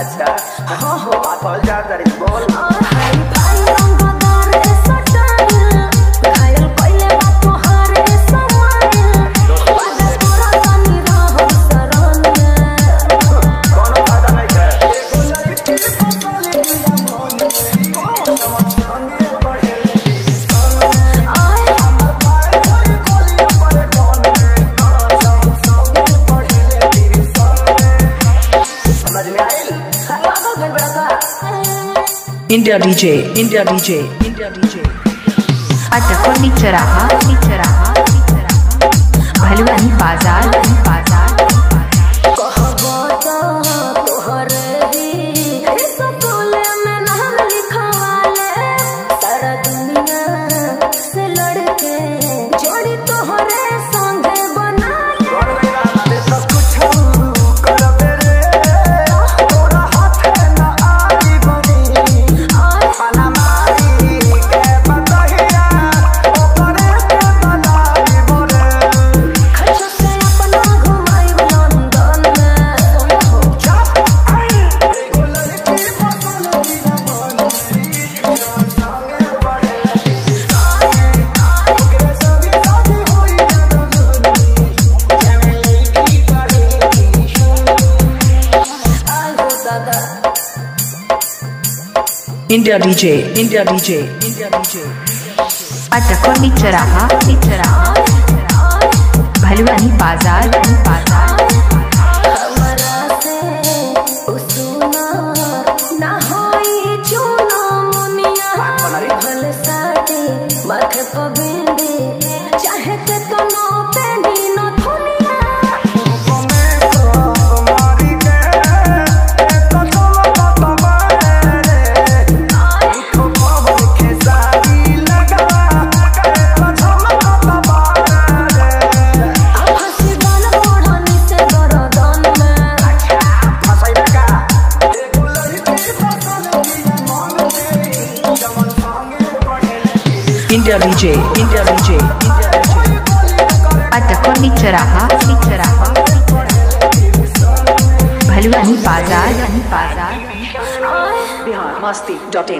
अच्छा हाँ हो वापस जा बोल हाय भाई India DJ, India DJ, India DJ. Atta Furniture, Furniture. India DJ, India DJ, India DJ. अटको चराहा, चराहा, भलवानी बाज़ार, बाज़ार. India DJ, India DJ, India DJ. अटकवा में चराहा बिहार मस्ती डॉट